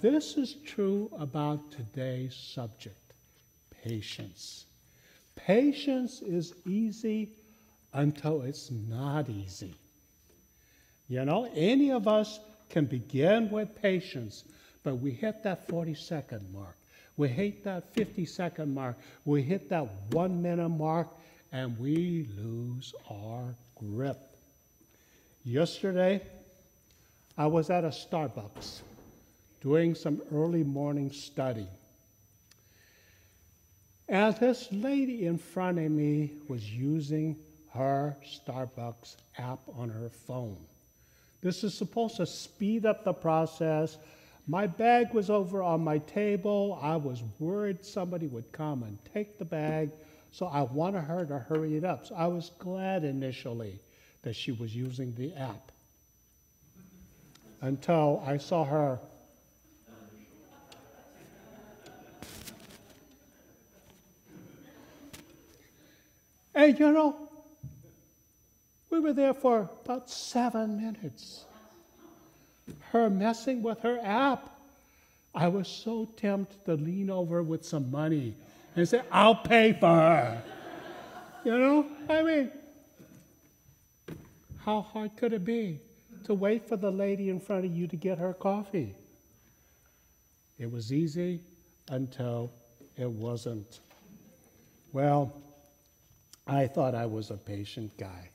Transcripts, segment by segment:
This is true about today's subject patience. Patience is easy until it's not easy. You know, any of us can begin with patience, but we hit that 40 second mark. We hit that 50 second mark. We hit that one minute mark, and we lose our grip. Yesterday, I was at a Starbucks doing some early morning study. And this lady in front of me was using her Starbucks app on her phone. This is supposed to speed up the process. My bag was over on my table. I was worried somebody would come and take the bag, so I wanted her to hurry it up. So I was glad initially that she was using the app until I saw her And you know, we were there for about seven minutes. Her messing with her app. I was so tempted to lean over with some money and say, I'll pay for her. you know, I mean, how hard could it be to wait for the lady in front of you to get her coffee? It was easy until it wasn't. Well, I thought I was a patient guy.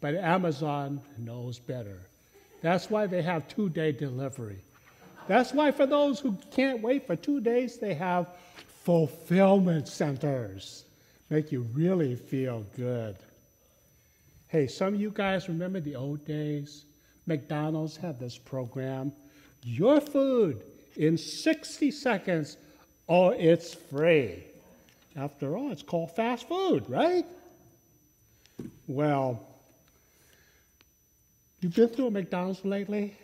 But Amazon knows better. That's why they have two day delivery. That's why, for those who can't wait for two days, they have fulfillment centers. Make you really feel good. Hey, some of you guys remember the old days? McDonald's had this program Your food in 60 seconds, or it's free. After all, it's called fast food, right? Well, you've been through a McDonald's lately?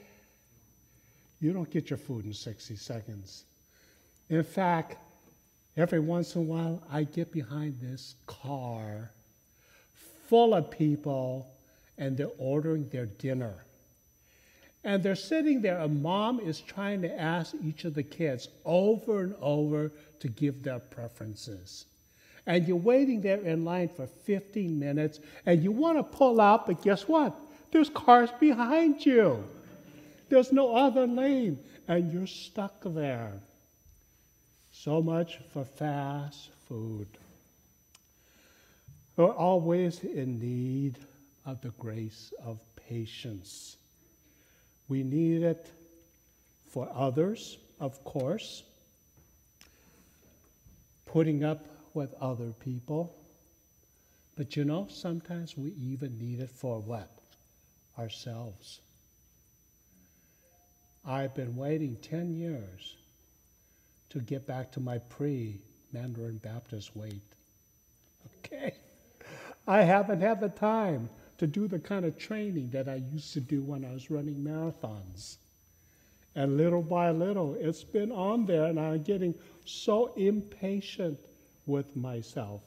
You don't get your food in 60 seconds. In fact, every once in a while, I get behind this car full of people and they're ordering their dinner. And they're sitting there, a mom is trying to ask each of the kids over and over to give their preferences. And you're waiting there in line for 15 minutes, and you want to pull out, but guess what? There's cars behind you. There's no other lane, and you're stuck there. So much for fast food. We're always in need of the grace of patience. We need it for others, of course, putting up with other people. But you know, sometimes we even need it for what? Ourselves. I've been waiting 10 years to get back to my pre Mandarin Baptist weight. Okay? I haven't had the time to do the kind of training that I used to do when I was running marathons. And little by little, it's been on there, and I'm getting so impatient with myself.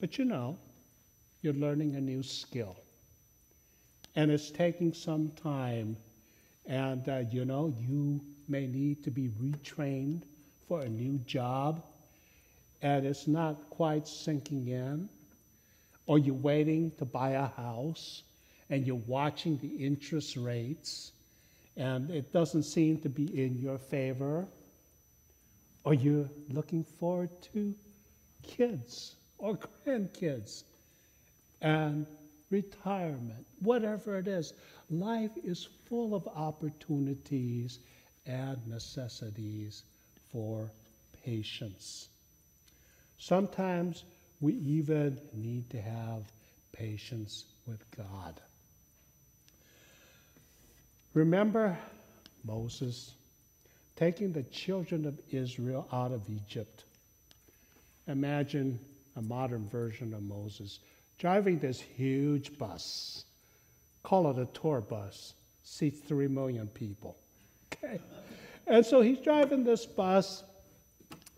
But you know, you're learning a new skill. And it's taking some time. And uh, you know, you may need to be retrained for a new job. And it's not quite sinking in or you're waiting to buy a house and you're watching the interest rates and it doesn't seem to be in your favor, or you're looking forward to kids or grandkids and retirement, whatever it is. Life is full of opportunities and necessities for patience. Sometimes we even need to have patience with God. Remember Moses taking the children of Israel out of Egypt. Imagine a modern version of Moses driving this huge bus. Call it a tour bus, seats three million people. Okay? And so he's driving this bus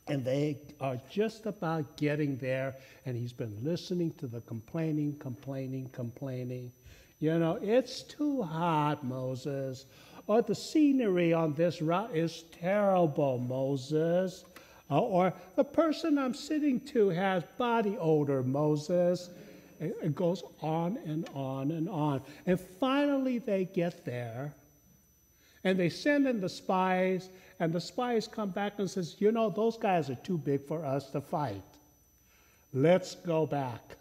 and they are just about getting there, and he's been listening to the complaining, complaining, complaining. You know, it's too hot, Moses. or the scenery on this route is terrible, Moses. Uh, or the person I'm sitting to has body odor, Moses. It, it goes on and on and on. And finally, they get there, and they send in the spies, and the spies come back and says, "You know, those guys are too big for us to fight. Let's go back."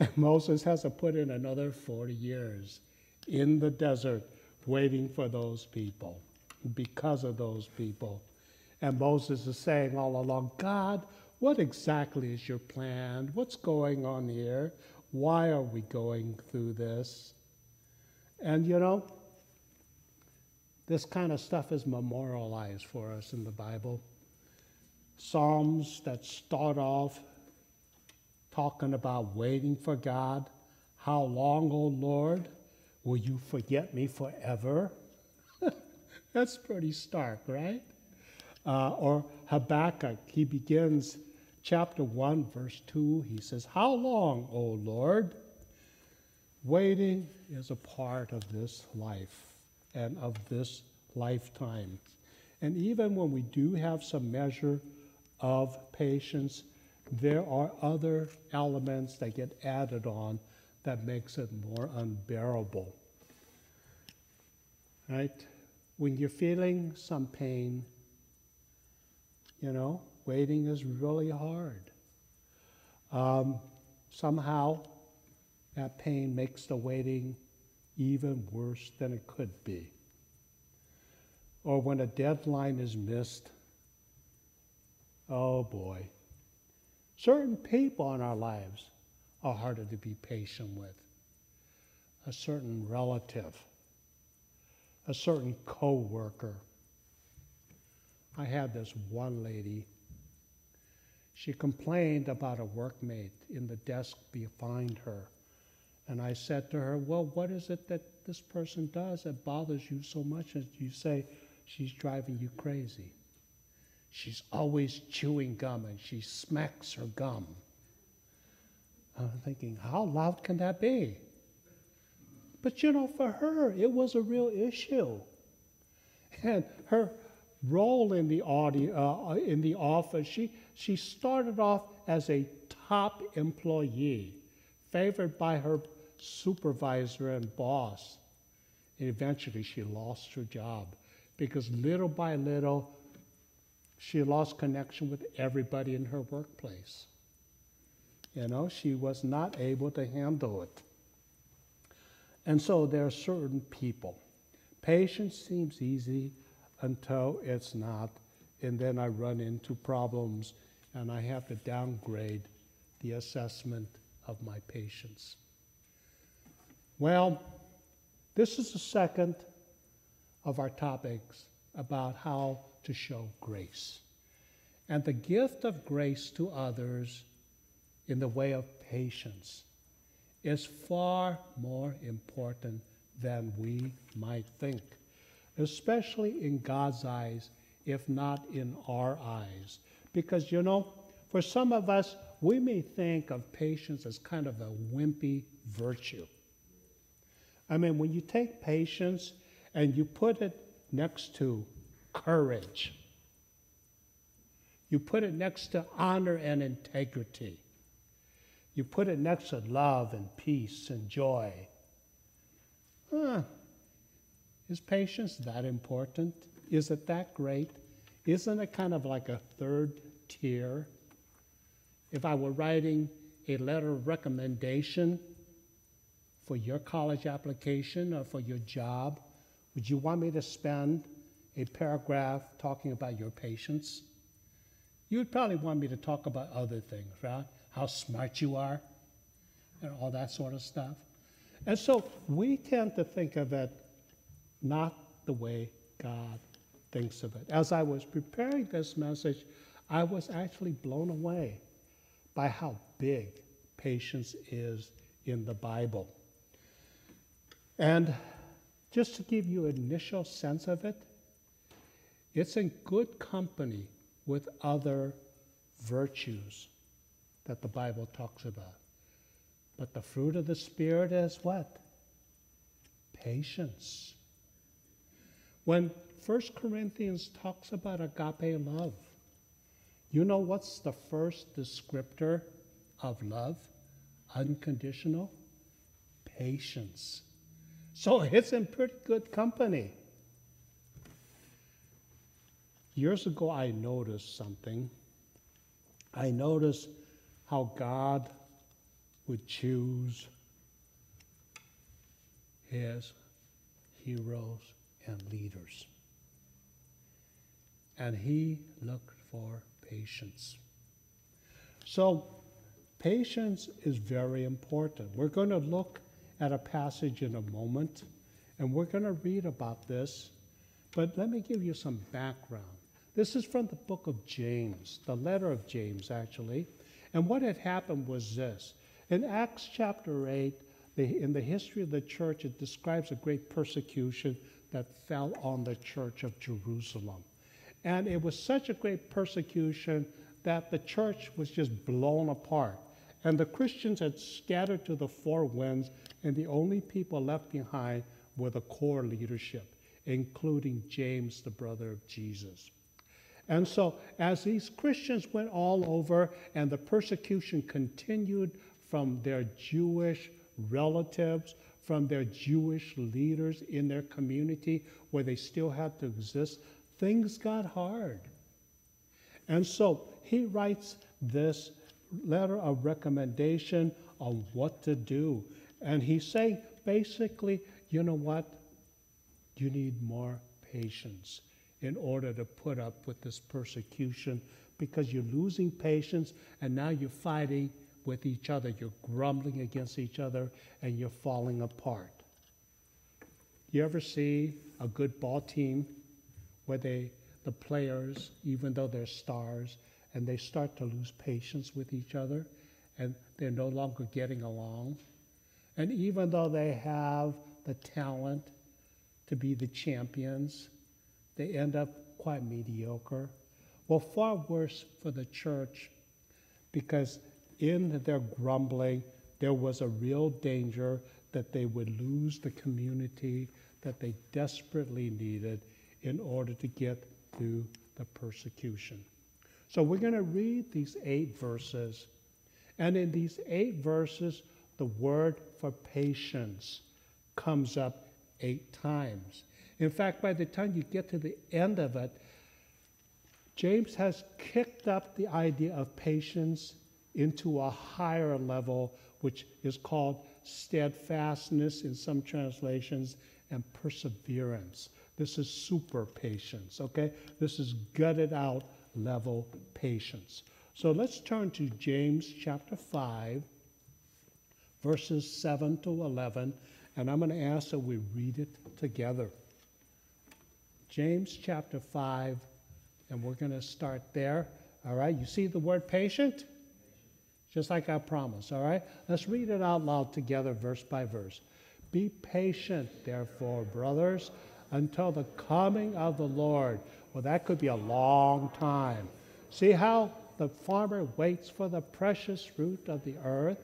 Moses has to put in another 40 years in the desert waiting for those people because of those people. And Moses is saying all along, God, what exactly is your plan? What's going on here? Why are we going through this? And you know, this kind of stuff is memorialized for us in the Bible. Psalms that start off talking about waiting for God. How long, O Lord, will you forget me forever? That's pretty stark, right? Uh, or Habakkuk, he begins chapter 1, verse 2. He says, How long, O Lord? Waiting is a part of this life and of this lifetime. And even when we do have some measure of patience, there are other elements that get added on that makes it more unbearable. Right? When you're feeling some pain, you know, waiting is really hard. Um, somehow, that pain makes the waiting even worse than it could be. Or when a deadline is missed, oh boy. Certain people in our lives are harder to be patient with. A certain relative, a certain co-worker. I had this one lady. She complained about a workmate in the desk behind her. And I said to her, Well, what is it that this person does that bothers you so much that you say she's driving you crazy? She's always chewing gum and she smacks her gum. I'm thinking, how loud can that be? But you know, for her, it was a real issue. And her role in the, audi- uh, in the office, she, she started off as a top employee, favored by her supervisor and boss. And eventually she lost her job because little by little, she lost connection with everybody in her workplace. You know, she was not able to handle it. And so there are certain people. Patience seems easy until it's not, and then I run into problems and I have to downgrade the assessment of my patience. Well, this is the second of our topics about how to show grace. And the gift of grace to others in the way of patience is far more important than we might think, especially in God's eyes, if not in our eyes. Because, you know, for some of us, we may think of patience as kind of a wimpy virtue. I mean, when you take patience and you put it next to courage. You put it next to honor and integrity. You put it next to love and peace and joy. Huh. Is patience that important? Is it that great? Isn't it kind of like a third tier? If I were writing a letter of recommendation for your college application or for your job, would you want me to spend a paragraph talking about your patience, you'd probably want me to talk about other things, right? How smart you are, and all that sort of stuff. And so we tend to think of it not the way God thinks of it. As I was preparing this message, I was actually blown away by how big patience is in the Bible. And just to give you an initial sense of it, it's in good company with other virtues that the Bible talks about. But the fruit of the Spirit is what? Patience. When 1 Corinthians talks about agape love, you know what's the first descriptor of love? Unconditional patience. So it's in pretty good company. Years ago, I noticed something. I noticed how God would choose his heroes and leaders. And he looked for patience. So, patience is very important. We're going to look at a passage in a moment, and we're going to read about this. But let me give you some background. This is from the book of James, the letter of James, actually. And what had happened was this. In Acts chapter 8, the, in the history of the church, it describes a great persecution that fell on the church of Jerusalem. And it was such a great persecution that the church was just blown apart. And the Christians had scattered to the four winds, and the only people left behind were the core leadership, including James, the brother of Jesus. And so, as these Christians went all over and the persecution continued from their Jewish relatives, from their Jewish leaders in their community where they still had to exist, things got hard. And so he writes this letter of recommendation on what to do. And he's saying basically, you know what? You need more patience in order to put up with this persecution because you're losing patience and now you're fighting with each other. You're grumbling against each other and you're falling apart. You ever see a good ball team where they, the players, even though they're stars, and they start to lose patience with each other and they're no longer getting along? And even though they have the talent to be the champions, they end up quite mediocre. Well, far worse for the church because in their grumbling, there was a real danger that they would lose the community that they desperately needed in order to get through the persecution. So we're going to read these eight verses. And in these eight verses, the word for patience comes up eight times. In fact, by the time you get to the end of it, James has kicked up the idea of patience into a higher level, which is called steadfastness in some translations and perseverance. This is super patience, okay? This is gutted out level patience. So let's turn to James chapter 5, verses 7 to 11, and I'm going to ask that we read it together. James chapter 5, and we're going to start there. All right, you see the word patient? just like I promised, all right? Let's read it out loud together, verse by verse. Be patient, therefore, brothers, until the coming of the Lord. Well, that could be a long time. See how the farmer waits for the precious fruit of the earth,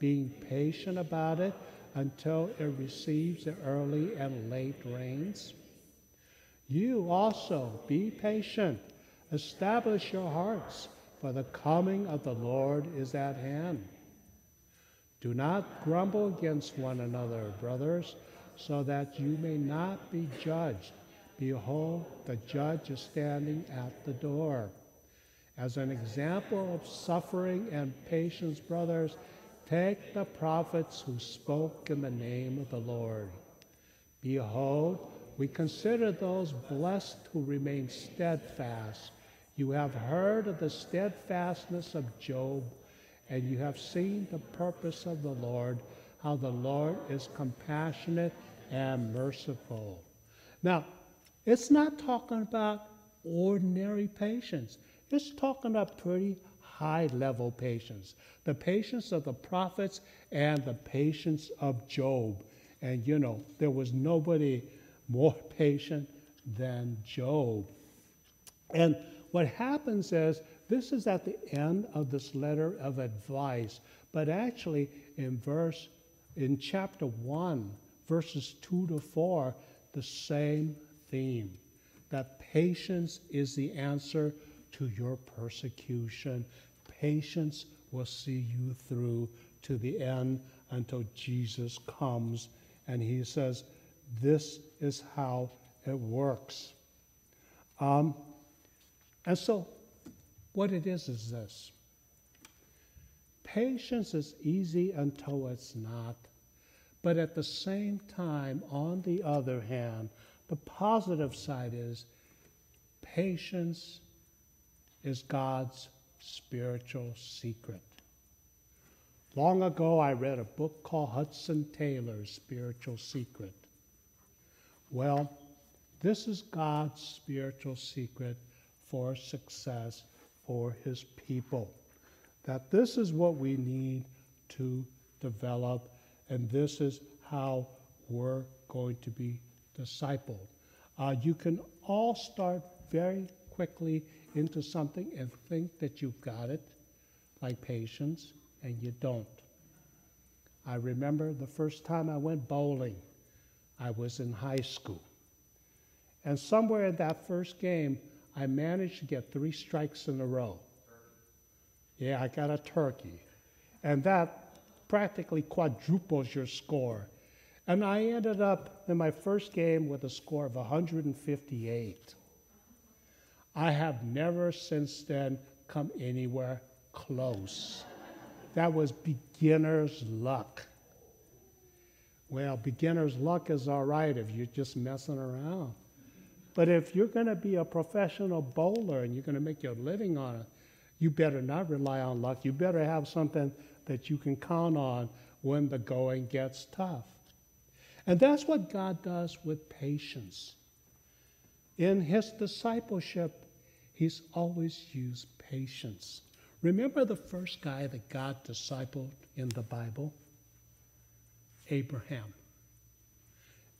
being patient about it until it receives the early and late rains? You also be patient. Establish your hearts for the coming of the Lord is at hand. Do not grumble against one another, brothers, so that you may not be judged. Behold, the judge is standing at the door. As an example of suffering and patience, brothers, take the prophets who spoke in the name of the Lord. Behold, we consider those blessed who remain steadfast you have heard of the steadfastness of Job, and you have seen the purpose of the Lord, how the Lord is compassionate and merciful. Now, it's not talking about ordinary patience, it's talking about pretty high level patience the patience of the prophets and the patience of Job. And you know, there was nobody more patient than Job. And what happens is this is at the end of this letter of advice, but actually in verse in chapter 1, verses 2 to 4, the same theme that patience is the answer to your persecution. Patience will see you through to the end until Jesus comes. And he says, This is how it works. Um, and so, what it is is this patience is easy until it's not. But at the same time, on the other hand, the positive side is patience is God's spiritual secret. Long ago, I read a book called Hudson Taylor's Spiritual Secret. Well, this is God's spiritual secret for success for his people. That this is what we need to develop, and this is how we're going to be discipled. Uh, you can all start very quickly into something and think that you've got it, like patience, and you don't. I remember the first time I went bowling, I was in high school. And somewhere in that first game, I managed to get three strikes in a row. Yeah, I got a turkey. And that practically quadruples your score. And I ended up in my first game with a score of 158. I have never since then come anywhere close. That was beginner's luck. Well, beginner's luck is all right if you're just messing around. But if you're going to be a professional bowler and you're going to make your living on it, you better not rely on luck. You better have something that you can count on when the going gets tough. And that's what God does with patience. In his discipleship, he's always used patience. Remember the first guy that God discipled in the Bible? Abraham.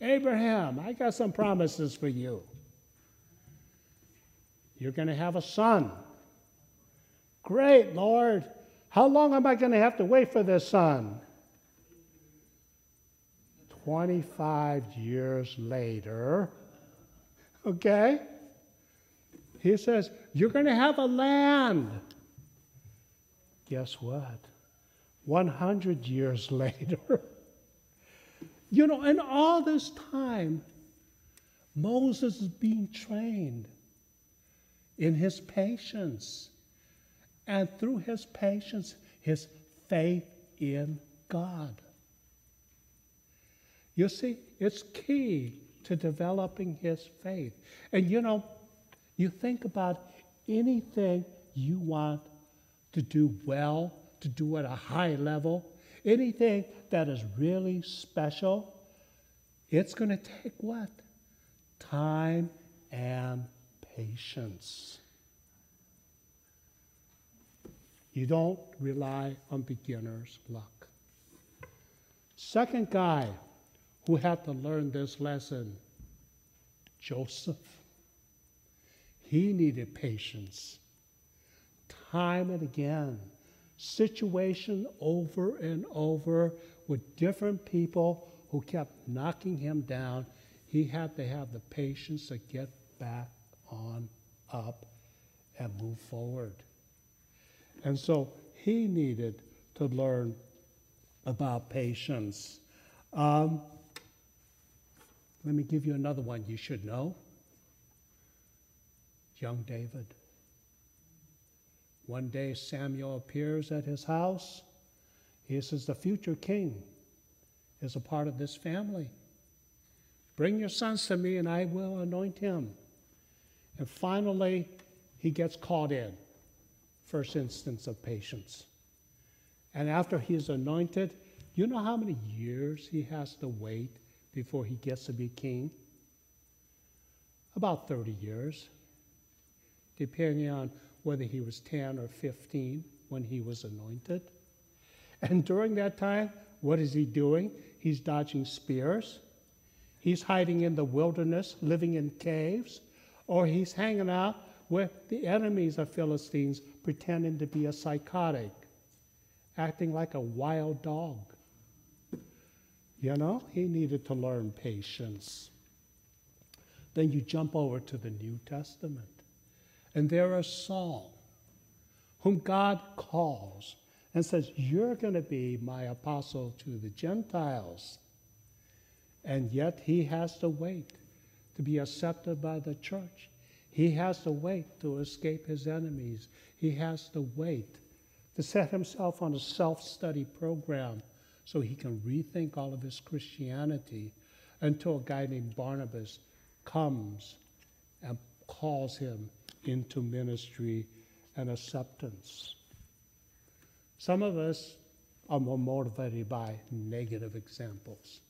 Abraham, I got some promises for you. You're going to have a son. Great, Lord. How long am I going to have to wait for this son? 25 years later, okay, he says, You're going to have a land. Guess what? 100 years later, you know, and all this time, Moses is being trained in his patience. And through his patience, his faith in God. You see, it's key to developing his faith. And you know, you think about anything you want to do well, to do at a high level, anything that is really special, it's going to take what? Time and patience. You don't rely on beginner's luck. Second guy who had to learn this lesson, Joseph. He needed patience. Time and again, situation over and over with different people who kept knocking him down. He had to have the patience to get back on up and move forward. And so he needed to learn about patience. Um, let me give you another one you should know. Young David. One day Samuel appears at his house. He says, The future king is a part of this family. Bring your sons to me and I will anoint him. And finally, he gets caught in. First instance of patience. And after he's anointed, you know how many years he has to wait before he gets to be king? About 30 years, depending on whether he was 10 or 15 when he was anointed. And during that time, what is he doing? He's dodging spears. He's hiding in the wilderness, living in caves or he's hanging out with the enemies of Philistines, pretending to be a psychotic, acting like a wild dog. You know, he needed to learn patience. Then you jump over to the New Testament. And there is Saul, whom God calls and says, You're going to be my apostle to the Gentiles. And yet he has to wait to be accepted by the church. He has to wait to escape his enemies. He has to wait to set himself on a self study program so he can rethink all of his Christianity until a guy named Barnabas comes and calls him into ministry and acceptance. Some of us are more motivated by negative examples.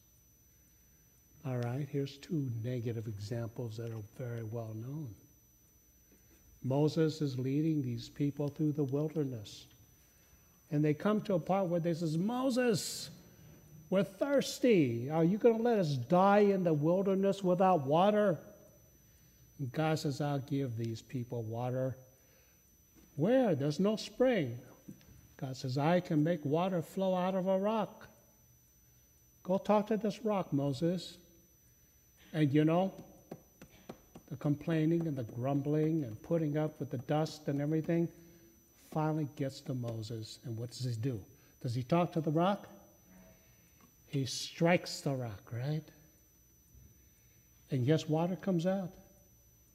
All right, here's two negative examples that are very well known. Moses is leading these people through the wilderness. And they come to a part where they says, Moses, we're thirsty. Are you going to let us die in the wilderness without water? God says, I'll give these people water. Where? There's no spring. God says, I can make water flow out of a rock. Go talk to this rock, Moses. And you know, the complaining and the grumbling and putting up with the dust and everything finally gets to Moses. And what does he do? Does he talk to the rock? He strikes the rock, right? And yes, water comes out.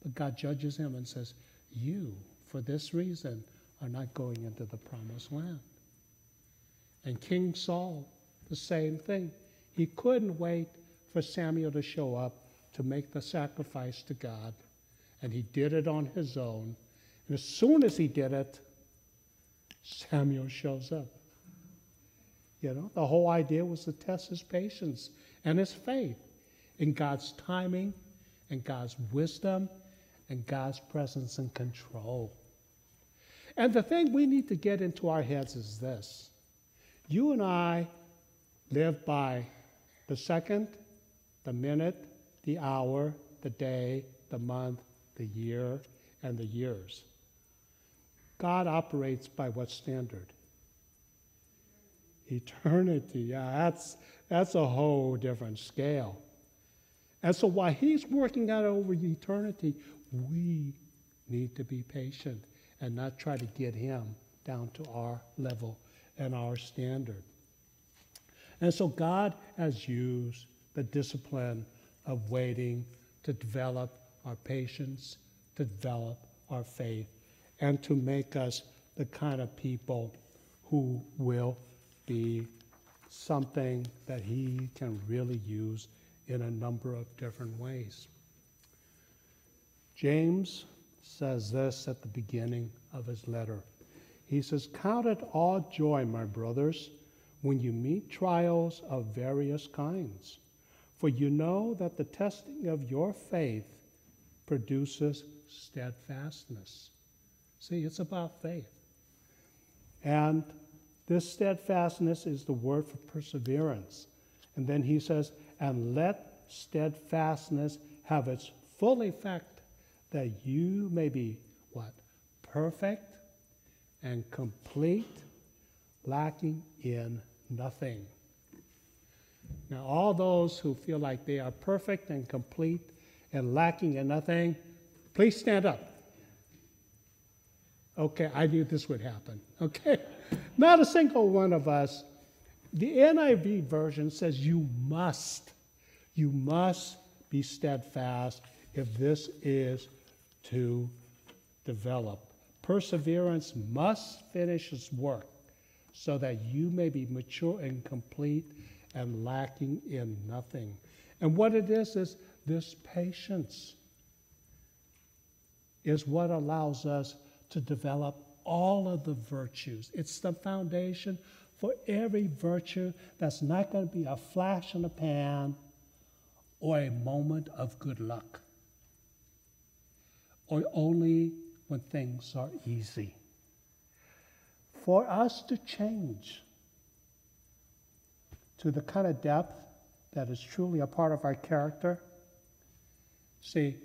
But God judges him and says, You, for this reason, are not going into the promised land. And King Saul, the same thing. He couldn't wait for Samuel to show up to make the sacrifice to God. And he did it on his own. And as soon as he did it, Samuel shows up. You know, the whole idea was to test his patience and his faith in God's timing and God's wisdom and God's presence and control. And the thing we need to get into our heads is this you and I live by the second, the minute, the hour, the day, the month, the year, and the years. God operates by what standard? Eternity. Yeah, that's, that's a whole different scale. And so while He's working out over eternity, we need to be patient and not try to get Him down to our level and our standard. And so God has used the discipline of waiting to develop our patience, to develop our faith, and to make us the kind of people who will be something that He can really use in a number of different ways. James says this at the beginning of his letter. He says, Count it all joy, my brothers, when you meet trials of various kinds for you know that the testing of your faith produces steadfastness. See, it's about faith. And this steadfastness is the word for perseverance. And then he says, and let steadfastness have its full effect, that you may be what? Perfect and complete, lacking in nothing. Now, all those who feel like they are perfect and complete and lacking in nothing, please stand up. Okay, I knew this would happen. Okay? Not a single one of us. The NIV version says you must, you must be steadfast if this is to develop. Perseverance must finish its work so that you may be mature and complete and lacking in nothing. And what it is, is this patience is what allows us to develop all of the virtues. It's the foundation for every virtue that's not going to be a flash in the pan or a moment of good luck only when things are easy. For us to change, to the kind of depth that is truly a part of our character. See,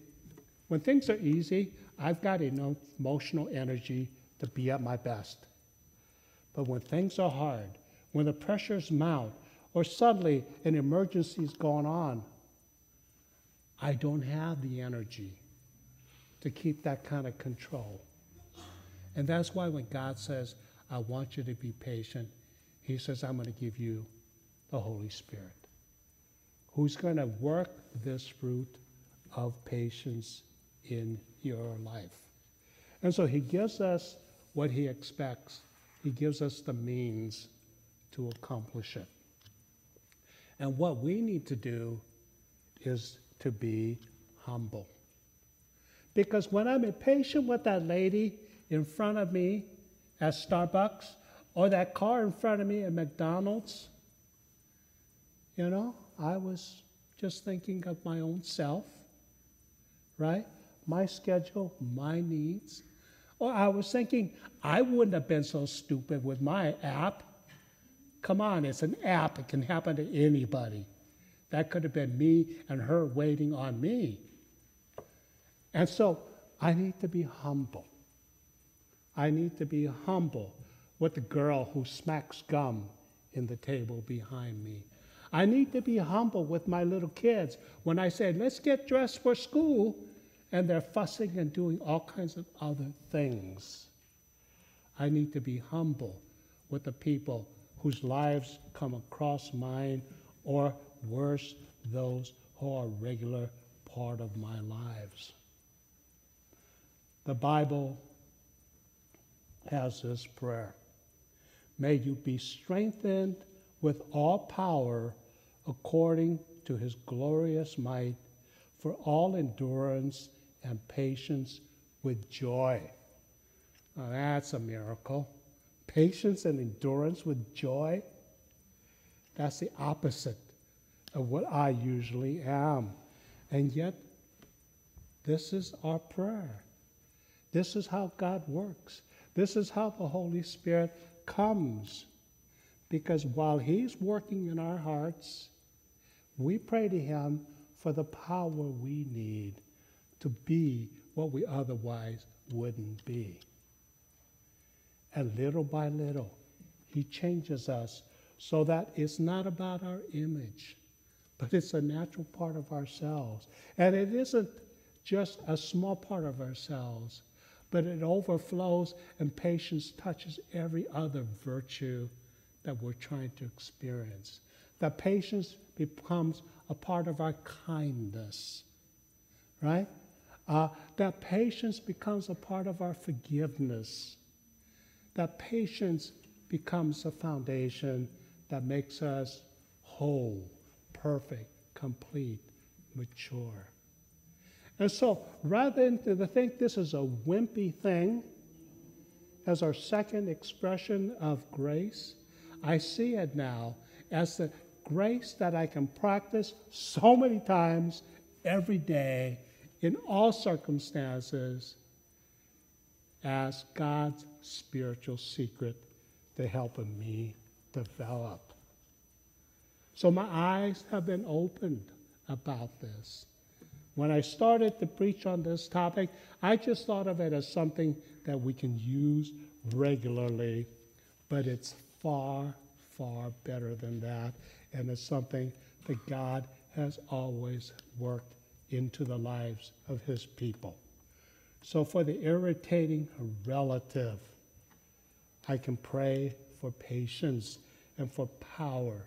when things are easy, I've got enough emotional energy to be at my best. But when things are hard, when the pressures mount, or suddenly an emergency is going on, I don't have the energy to keep that kind of control. And that's why when God says, I want you to be patient, He says, I'm going to give you the Holy Spirit, who's going to work this fruit of patience in your life. And so He gives us what He expects, He gives us the means to accomplish it. And what we need to do is to be humble. Because when I'm impatient with that lady in front of me at Starbucks or that car in front of me at McDonald's, you know, I was just thinking of my own self, right? My schedule, my needs. Or I was thinking, I wouldn't have been so stupid with my app. Come on, it's an app, it can happen to anybody. That could have been me and her waiting on me. And so I need to be humble. I need to be humble with the girl who smacks gum in the table behind me. I need to be humble with my little kids when I say, let's get dressed for school, and they're fussing and doing all kinds of other things. I need to be humble with the people whose lives come across mine, or worse, those who are a regular part of my lives. The Bible has this prayer May you be strengthened with all power according to his glorious might for all endurance and patience with joy. Now that's a miracle. Patience and endurance with joy. That's the opposite of what I usually am. And yet, this is our prayer. This is how God works. This is how the Holy Spirit comes. Because while He's working in our hearts, we pray to Him for the power we need to be what we otherwise wouldn't be. And little by little, He changes us so that it's not about our image, but it's a natural part of ourselves. And it isn't just a small part of ourselves, but it overflows and patience touches every other virtue that we're trying to experience. That patience becomes a part of our kindness, right? Uh, that patience becomes a part of our forgiveness. That patience becomes a foundation that makes us whole, perfect, complete, mature. And so, rather than to think this is a wimpy thing, as our second expression of grace, I see it now as the grace that I can practice so many times every day in all circumstances as God's spiritual secret to helping me develop. So my eyes have been opened about this. When I started to preach on this topic, I just thought of it as something that we can use regularly, but it's far, far better than that. And it's something that God has always worked into the lives of his people. So, for the irritating relative, I can pray for patience and for power.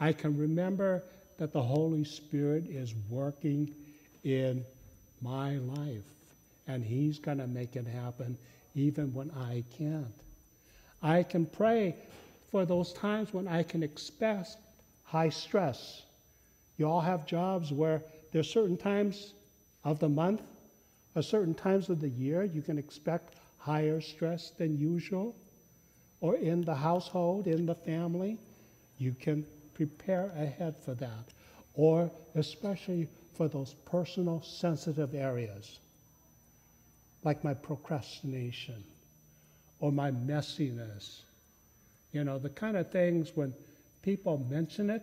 I can remember that the Holy Spirit is working in my life, and He's going to make it happen even when I can't. I can pray for those times when I can expect high stress. You all have jobs where there's certain times of the month, or certain times of the year, you can expect higher stress than usual. Or in the household, in the family, you can prepare ahead for that. Or especially for those personal sensitive areas, like my procrastination or my messiness. You know, the kind of things when people mention it,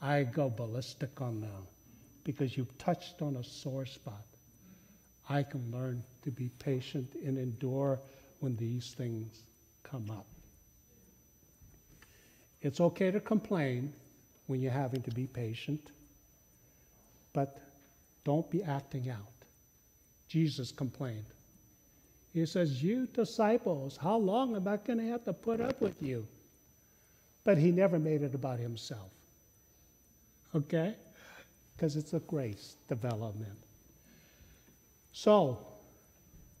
I go ballistic on them because you've touched on a sore spot. I can learn to be patient and endure when these things come up. It's okay to complain when you're having to be patient. But don't be acting out. Jesus complained. He says, You disciples, how long am I going to have to put up with you? But he never made it about himself. Okay? Because it's a grace development. So,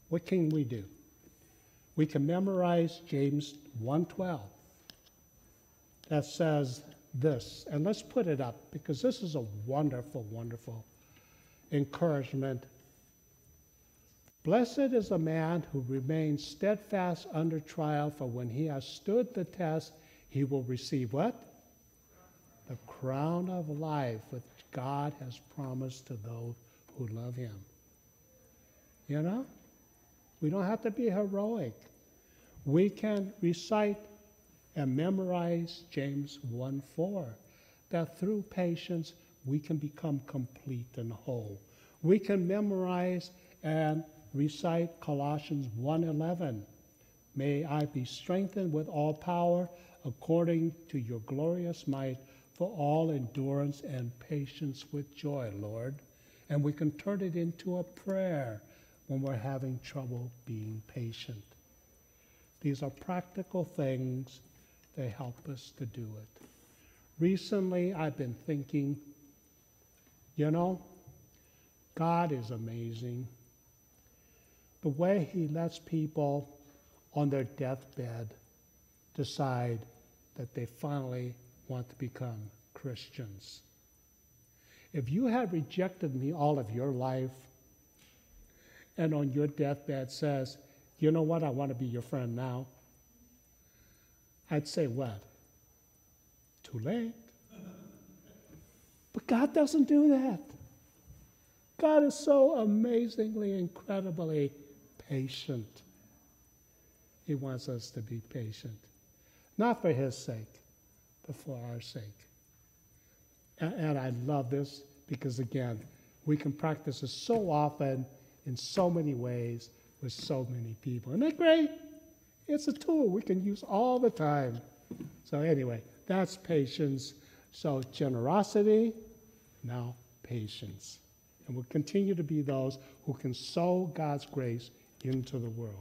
what can we do? We can memorize James 1:12 that says this, and let's put it up because this is a wonderful, wonderful encouragement. Blessed is the man who remains steadfast under trial, for when he has stood the test, he will receive what? The crown of life which God has promised to those who love him. You know? We don't have to be heroic. We can recite and memorize James 1 4, that through patience we can become complete and whole. We can memorize and recite Colossians 1:11. May I be strengthened with all power according to your glorious might for all endurance and patience with joy, Lord. And we can turn it into a prayer when we're having trouble being patient. These are practical things that help us to do it. Recently, I've been thinking, you know, God is amazing. The way He lets people on their deathbed decide that they finally want to become Christians. If you had rejected me all of your life, and on your deathbed says, you know what, I want to be your friend now, I'd say, what? Too late. But God doesn't do that. God is so amazingly, incredibly patient. He wants us to be patient, not for His sake, but for our sake. And, and I love this because, again, we can practice this so often in so many ways with so many people. Isn't that great? It's a tool we can use all the time. So, anyway, that's patience. So, generosity, now patience. And we'll continue to be those who can sow God's grace into the world.